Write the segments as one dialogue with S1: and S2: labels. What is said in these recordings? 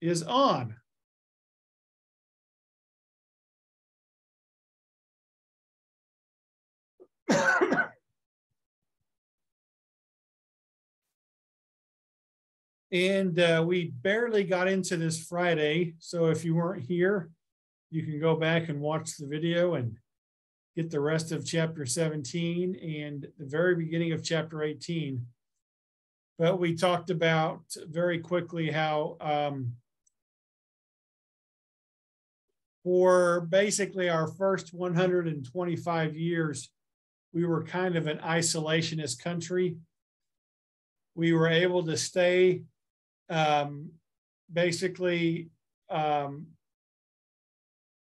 S1: is on. and uh, we barely got into this Friday. So if you weren't here, you can go back and watch the video and get the rest of chapter 17 and the very beginning of chapter 18. But we talked about very quickly how um, for basically our first 125 years, we were kind of an isolationist country. We were able to stay um, basically um,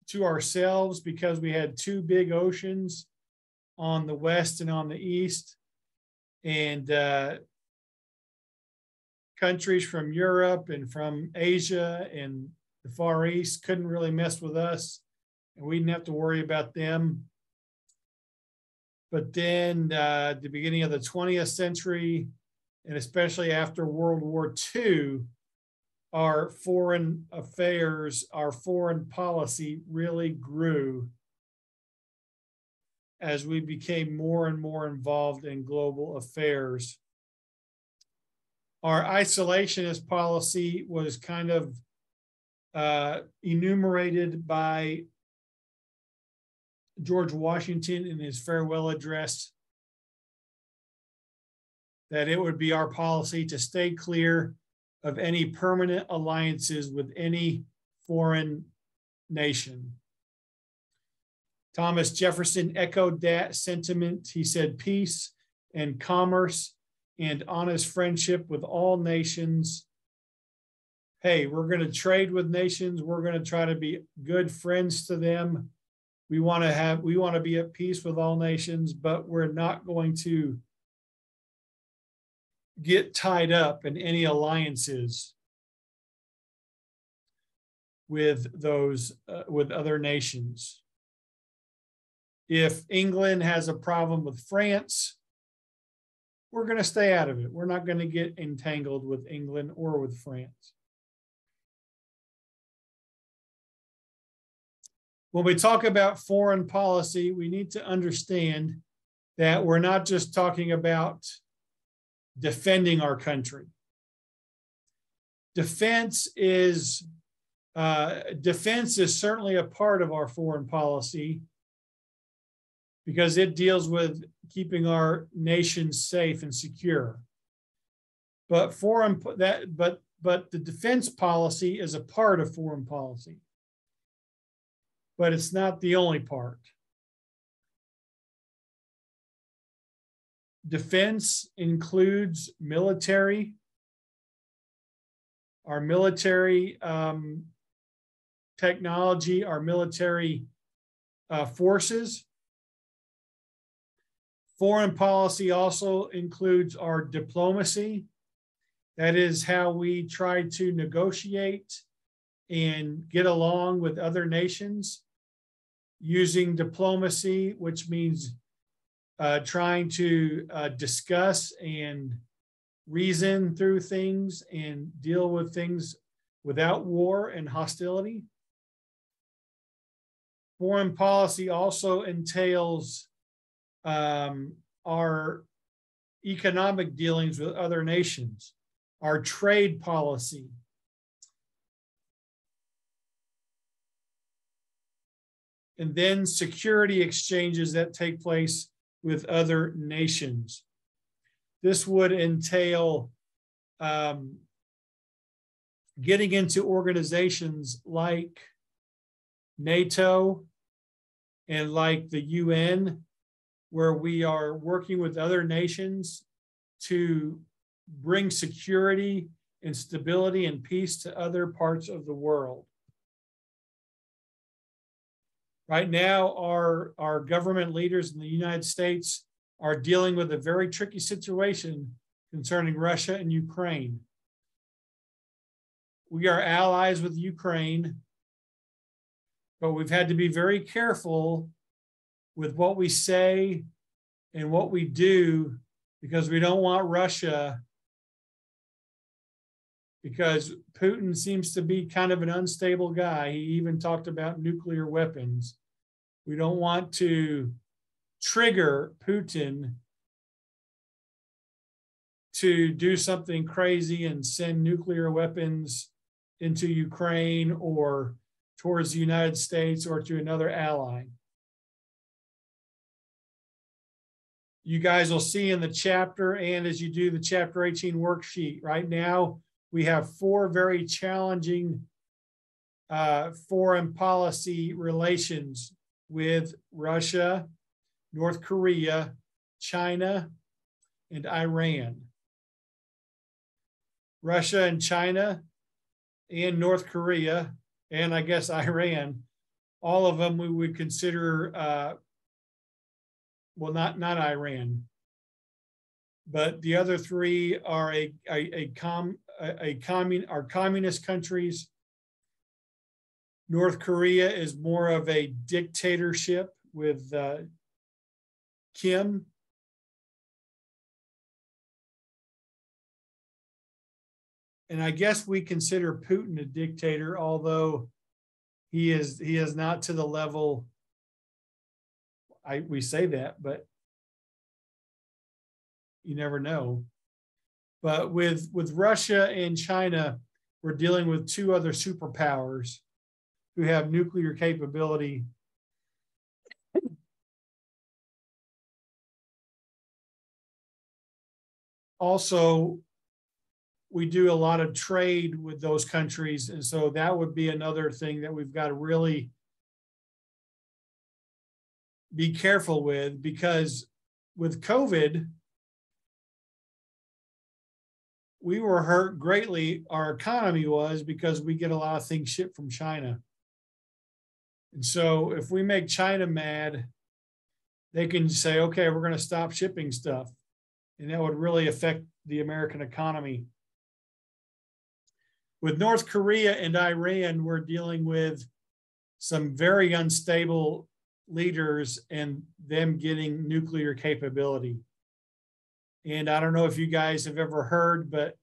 S1: to ourselves because we had two big oceans on the west and on the east. And uh, countries from Europe and from Asia and the Far East couldn't really mess with us, and we didn't have to worry about them. But then, uh, the beginning of the 20th century, and especially after World War II, our foreign affairs, our foreign policy really grew as we became more and more involved in global affairs. Our isolationist policy was kind of uh, enumerated by George Washington in his farewell address that it would be our policy to stay clear of any permanent alliances with any foreign nation. Thomas Jefferson echoed that sentiment. He said, Peace and commerce and honest friendship with all nations hey, we're going to trade with nations. We're going to try to be good friends to them. We want to have, we want to be at peace with all nations, but we're not going to get tied up in any alliances with those, uh, with other nations. If England has a problem with France, we're going to stay out of it. We're not going to get entangled with England or with France. when we talk about foreign policy, we need to understand that we're not just talking about defending our country. Defense is uh, defense is certainly a part of our foreign policy because it deals with keeping our nation safe and secure. But foreign that but but the defense policy is a part of foreign policy but it's not the only part. Defense includes military, our military um, technology, our military uh, forces. Foreign policy also includes our diplomacy. That is how we try to negotiate and get along with other nations using diplomacy, which means uh, trying to uh, discuss and reason through things and deal with things without war and hostility. Foreign policy also entails um, our economic dealings with other nations, our trade policy, and then security exchanges that take place with other nations. This would entail um, getting into organizations like NATO and like the UN, where we are working with other nations to bring security and stability and peace to other parts of the world. Right now, our, our government leaders in the United States are dealing with a very tricky situation concerning Russia and Ukraine. We are allies with Ukraine, but we've had to be very careful with what we say and what we do because we don't want Russia because Putin seems to be kind of an unstable guy. He even talked about nuclear weapons. We don't want to trigger Putin to do something crazy and send nuclear weapons into Ukraine or towards the United States or to another ally. You guys will see in the chapter and as you do the chapter 18 worksheet, right now we have four very challenging uh, foreign policy relations with Russia, North Korea, China, and Iran. Russia and China and North Korea, and I guess Iran, all of them we would consider, uh, well, not, not Iran, but the other three are a, a, a, com, a, a commun, are communist countries. North Korea is more of a dictatorship with uh, Kim and I guess we consider Putin a dictator, although he is he is not to the level. I we say that, but you never know. But with with Russia and China, we're dealing with two other superpowers who have nuclear capability. Also, we do a lot of trade with those countries. And so that would be another thing that we've got to really be careful with because with COVID, we were hurt greatly, our economy was, because we get a lot of things shipped from China. And so if we make China mad, they can say, okay, we're going to stop shipping stuff. And that would really affect the American economy. With North Korea and Iran, we're dealing with some very unstable leaders and them getting nuclear capability. And I don't know if you guys have ever heard, but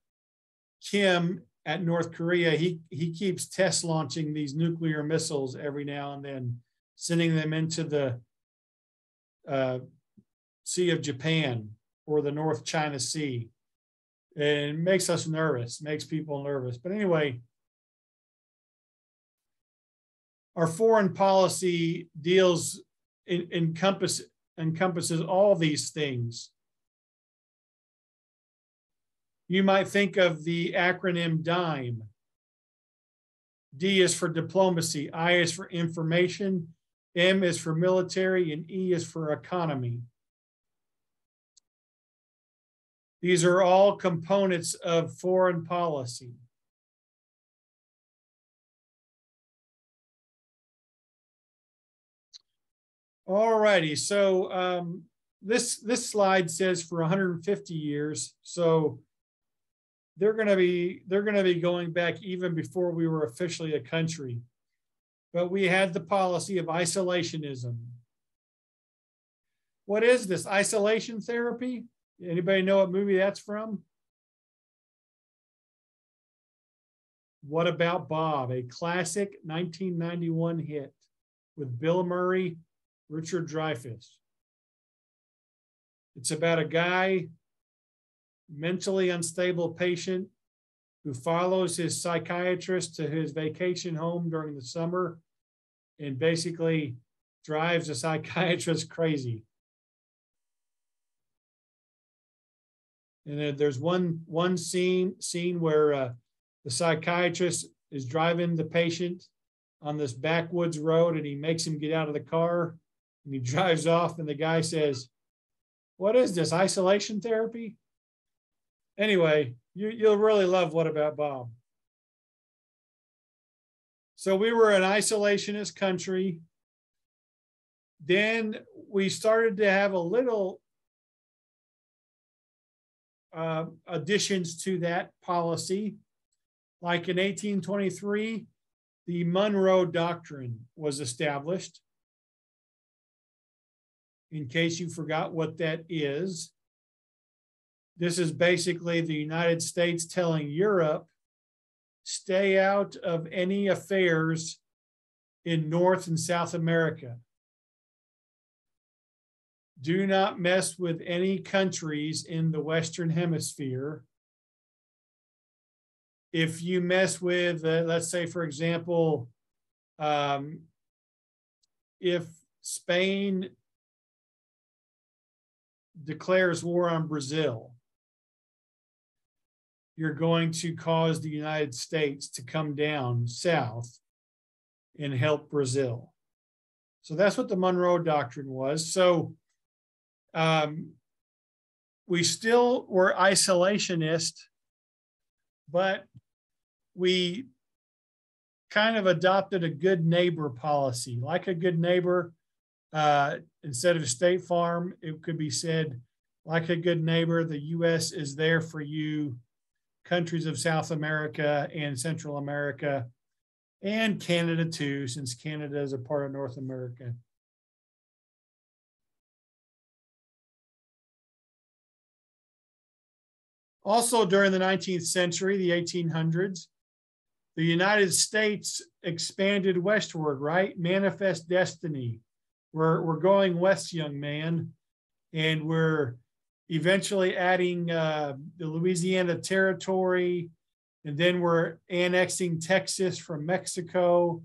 S1: Kim at North Korea, he, he keeps test launching these nuclear missiles every now and then, sending them into the uh, Sea of Japan or the North China Sea and it makes us nervous, makes people nervous. But anyway, our foreign policy deals in, encompass encompasses all these things. You might think of the acronym DIME. D is for diplomacy, I is for information, M is for military, and E is for economy. These are all components of foreign policy. All righty, so um, this, this slide says for 150 years. So they're going to be they're going to be going back even before we were officially a country. But we had the policy of isolationism. What is this isolation therapy? Anybody know what movie that's from? What About Bob, a classic 1991 hit with Bill Murray, Richard Dreyfuss. It's about a guy, mentally unstable patient, who follows his psychiatrist to his vacation home during the summer and basically drives the psychiatrist crazy. And there's one one scene scene where uh, the psychiatrist is driving the patient on this backwoods road, and he makes him get out of the car, and he drives off, and the guy says, "What is this isolation therapy?" Anyway, you, you'll really love What About Bob. So we were an isolationist country. Then we started to have a little uh, additions to that policy. Like in 1823, the Monroe Doctrine was established. In case you forgot what that is, this is basically the United States telling Europe stay out of any affairs in North and South America. Do not mess with any countries in the Western Hemisphere. If you mess with, uh, let's say, for example, um, if Spain declares war on Brazil, you're going to cause the United States to come down south and help Brazil. So that's what the Monroe Doctrine was. So um, we still were isolationist, but we kind of adopted a good neighbor policy. Like a good neighbor, uh, instead of State Farm, it could be said, like a good neighbor, the U.S. is there for you. Countries of South America and Central America, and Canada too, since Canada is a part of North America. Also, during the 19th century, the 1800s, the United States expanded westward, right? Manifest destiny. We're, we're going west, young man, and we're eventually adding uh, the Louisiana Territory, and then we're annexing Texas from Mexico,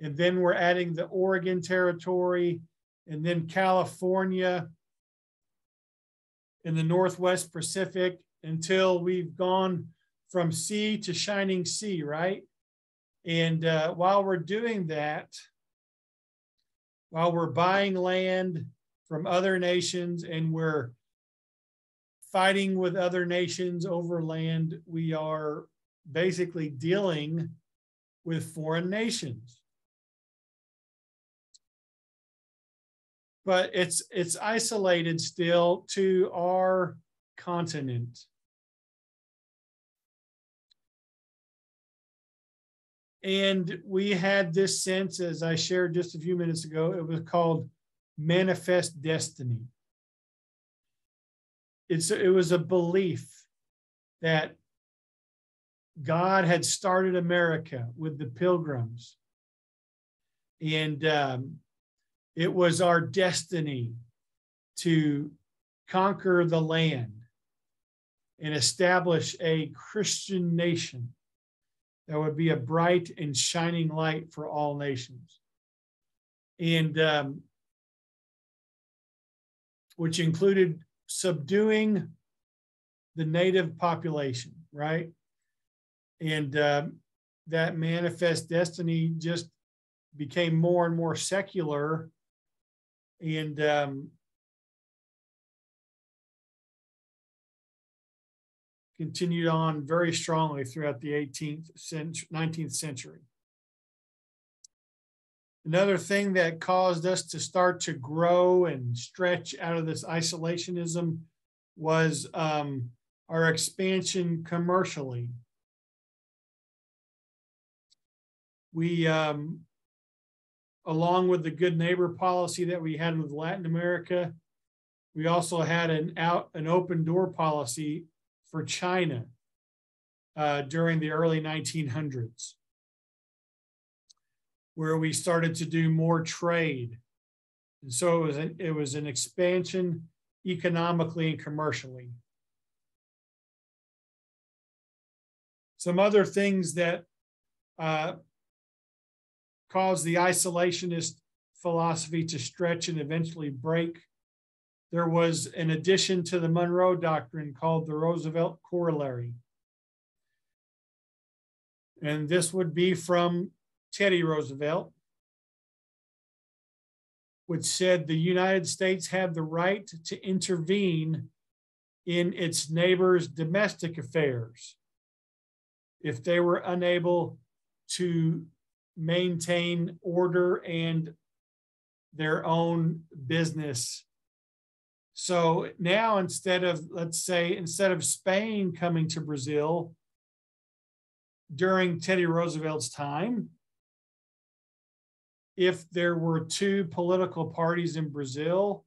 S1: and then we're adding the Oregon Territory, and then California. In the Northwest Pacific until we've gone from sea to shining sea, right? And uh, while we're doing that, while we're buying land from other nations and we're fighting with other nations over land, we are basically dealing with foreign nations. But it's it's isolated still to our continent. And we had this sense, as I shared just a few minutes ago, it was called manifest destiny. It's, it was a belief that God had started America with the pilgrims. And um, it was our destiny to conquer the land and establish a Christian nation that would be a bright and shining light for all nations. And um, which included subduing the native population, right? And uh, that manifest destiny just became more and more secular. And um, continued on very strongly throughout the 18th century, 19th century. Another thing that caused us to start to grow and stretch out of this isolationism was um, our expansion commercially. We, um, along with the good neighbor policy that we had with Latin America, we also had an out an open door policy for China uh, during the early 1900s, where we started to do more trade. And so it was, an, it was an expansion economically and commercially. Some other things that uh, caused the isolationist philosophy to stretch and eventually break there was an addition to the Monroe Doctrine called the Roosevelt Corollary. And this would be from Teddy Roosevelt, which said the United States had the right to intervene in its neighbors' domestic affairs if they were unable to maintain order and their own business so now instead of, let's say, instead of Spain coming to Brazil during Teddy Roosevelt's time, if there were two political parties in Brazil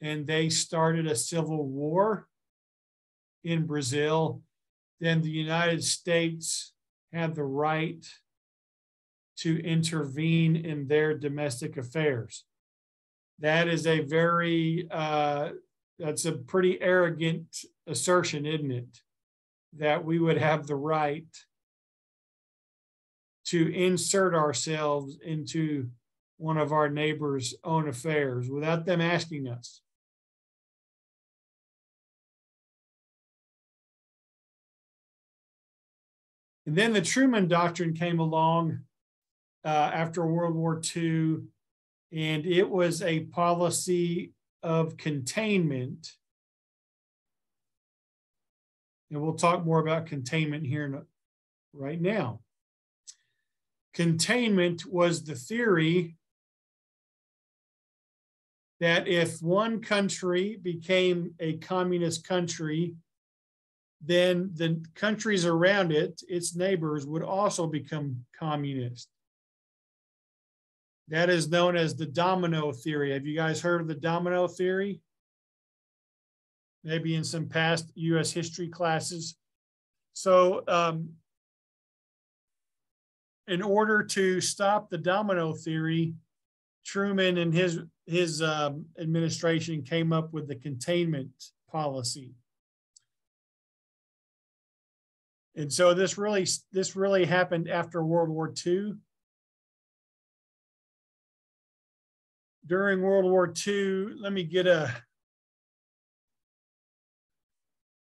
S1: and they started a civil war in Brazil, then the United States had the right to intervene in their domestic affairs. That is a very, uh, that's a pretty arrogant assertion, isn't it? That we would have the right to insert ourselves into one of our neighbor's own affairs without them asking us. And then the Truman Doctrine came along uh, after World War II, and it was a policy of containment. And we'll talk more about containment here right now. Containment was the theory that if one country became a communist country, then the countries around it, its neighbors, would also become communist. That is known as the domino theory. Have you guys heard of the domino theory? Maybe in some past US history classes. So, um, in order to stop the domino theory, Truman and his his um, administration came up with the containment policy. And so this really this really happened after World War II. During World War II, let me get a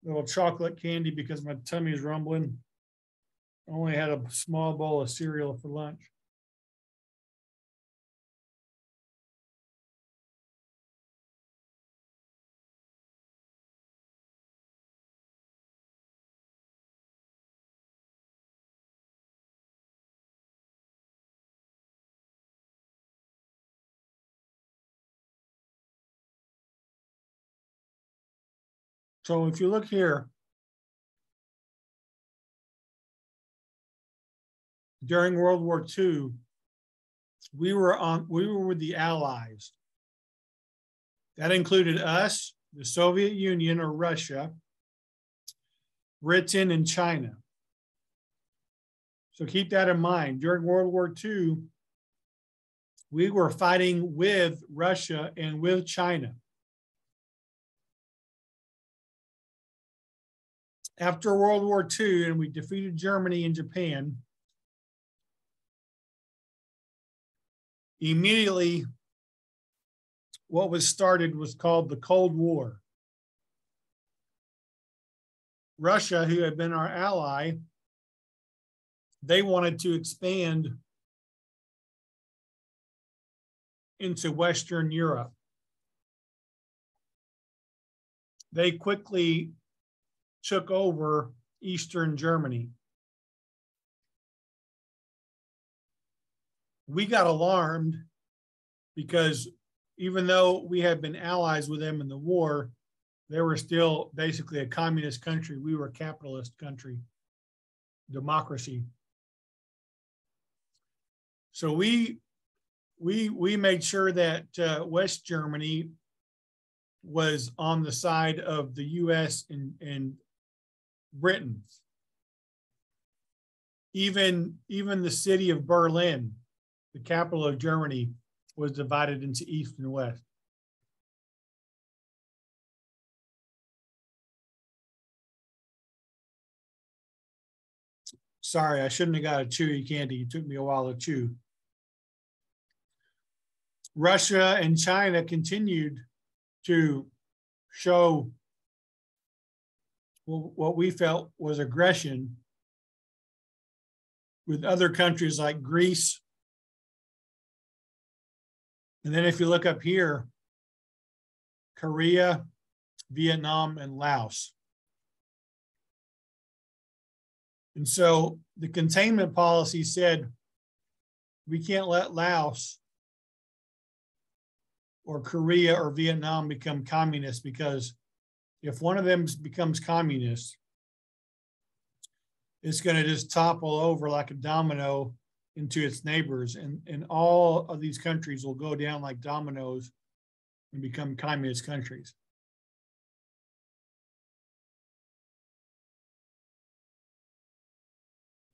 S1: little chocolate candy because my tummy is rumbling. I only had a small bowl of cereal for lunch. So if you look here, during World War II, we were on we were with the Allies. That included us, the Soviet Union or Russia, Britain, and China. So keep that in mind. During World War II, we were fighting with Russia and with China. After World War II and we defeated Germany and Japan, immediately what was started was called the Cold War. Russia, who had been our ally, they wanted to expand into Western Europe. They quickly took over Eastern Germany. We got alarmed because even though we had been allies with them in the war, they were still basically a communist country. We were a capitalist country, democracy. So we we we made sure that uh, West Germany was on the side of the U.S. and, and Britain. Even, even the city of Berlin, the capital of Germany, was divided into East and West. Sorry, I shouldn't have got a chewy candy. It took me a while to chew. Russia and China continued to show what we felt was aggression with other countries like Greece. And then if you look up here, Korea, Vietnam, and Laos. And so the containment policy said we can't let Laos or Korea or Vietnam become communist because if one of them becomes communist, it's going to just topple over like a domino into its neighbors. And, and all of these countries will go down like dominoes and become communist countries.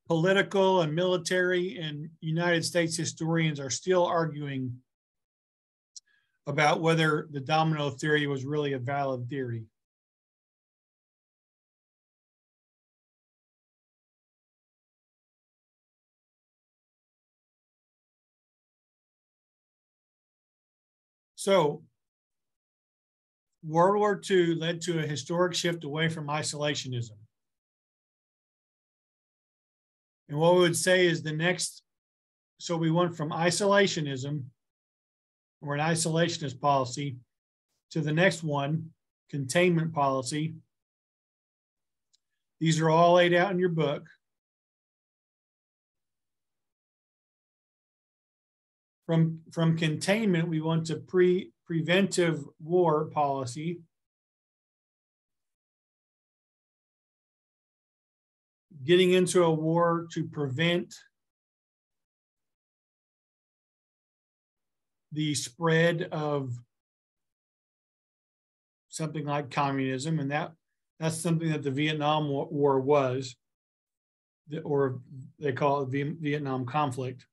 S1: political and military and United States historians are still arguing about whether the domino theory was really a valid theory. So World War II led to a historic shift away from isolationism. And what we would say is the next, so we went from isolationism or an isolationist policy to the next one, containment policy. These are all laid out in your book. From, from containment, we want to pre preventive war policy. Getting into a war to prevent the spread of something like communism, and that that's something that the Vietnam War was, or they call it the Vietnam conflict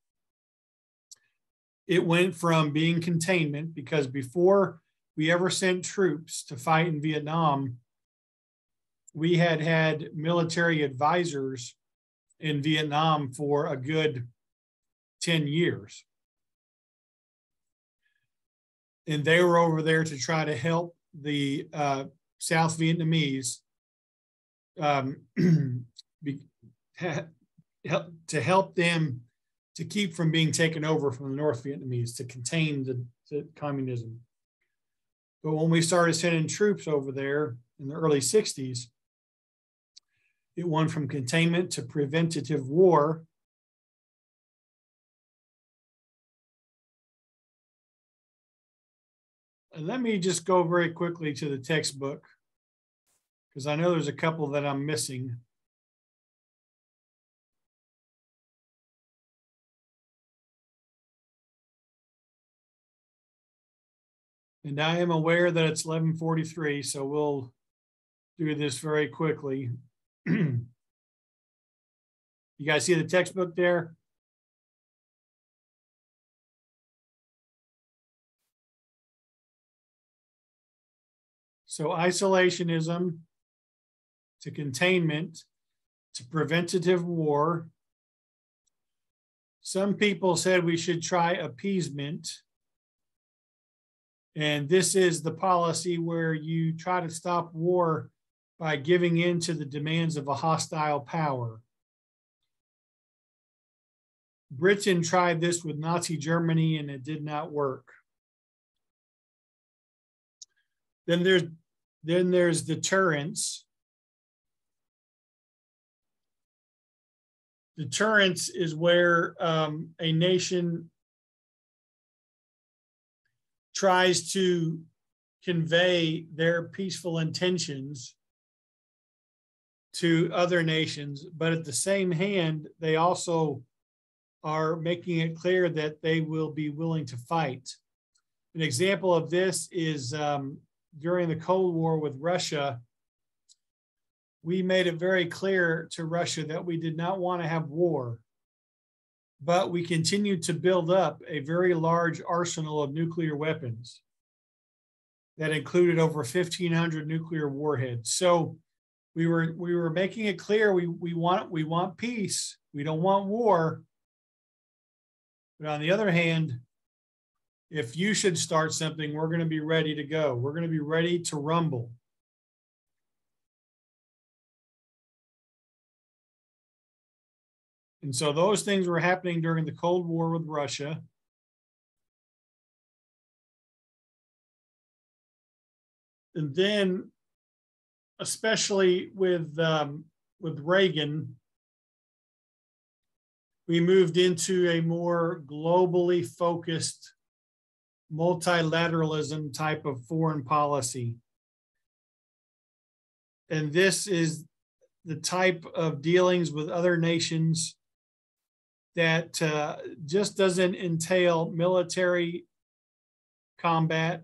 S1: it went from being containment because before we ever sent troops to fight in Vietnam, we had had military advisors in Vietnam for a good 10 years. And they were over there to try to help the uh, South Vietnamese um, be, ha, help, to help them to keep from being taken over from the North Vietnamese to contain the, the communism. But when we started sending troops over there in the early 60s, it went from containment to preventative war. And let me just go very quickly to the textbook because I know there's a couple that I'm missing. And I am aware that it's 1143, so we'll do this very quickly. you guys see the textbook there? So isolationism to containment to preventative war. Some people said we should try appeasement and this is the policy where you try to stop war by giving in to the demands of a hostile power. Britain tried this with Nazi Germany and it did not work. Then there's then there's deterrence. Deterrence is where um, a nation tries to convey their peaceful intentions to other nations, but at the same hand, they also are making it clear that they will be willing to fight. An example of this is um, during the Cold War with Russia, we made it very clear to Russia that we did not want to have war but we continued to build up a very large arsenal of nuclear weapons that included over 1,500 nuclear warheads. So we were we were making it clear we we want we want peace. We don't want war. But on the other hand, if you should start something, we're going to be ready to go. We're going to be ready to rumble. And so those things were happening during the Cold War with Russia. And then, especially with, um, with Reagan, we moved into a more globally focused multilateralism type of foreign policy. And this is the type of dealings with other nations that uh, just doesn't entail military combat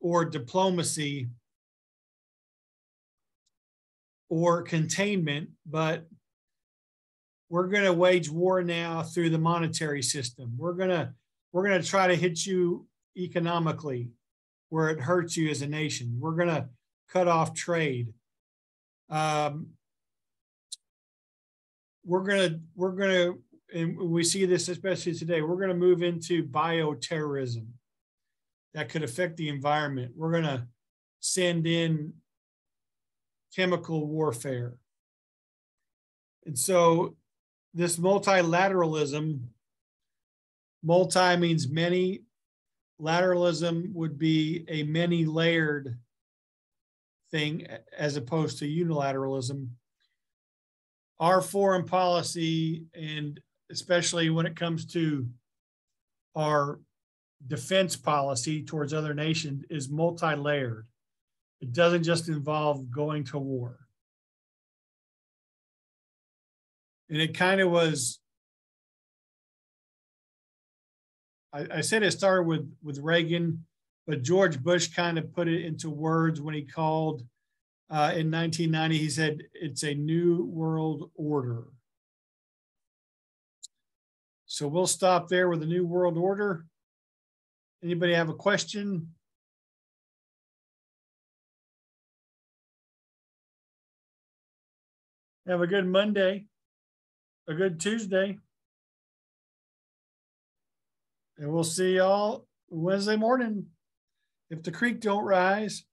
S1: or diplomacy or containment, but we're going to wage war now through the monetary system. We're going to we're going to try to hit you economically where it hurts you as a nation. We're going to cut off trade. Um, we're going to we're going to and we see this especially today. We're going to move into bioterrorism that could affect the environment. We're going to send in chemical warfare. And so this multilateralism, multi means many, lateralism would be a many layered thing as opposed to unilateralism. Our foreign policy, and especially when it comes to our defense policy towards other nations, is multi layered. It doesn't just involve going to war. And it kind of was, I, I said it started with, with Reagan, but George Bush kind of put it into words when he called uh, in 1990. He said, it's a new world order. So we'll stop there with the new world order. Anybody have a question? Have a good Monday, a good Tuesday. And we'll see y'all Wednesday morning if the creek don't rise.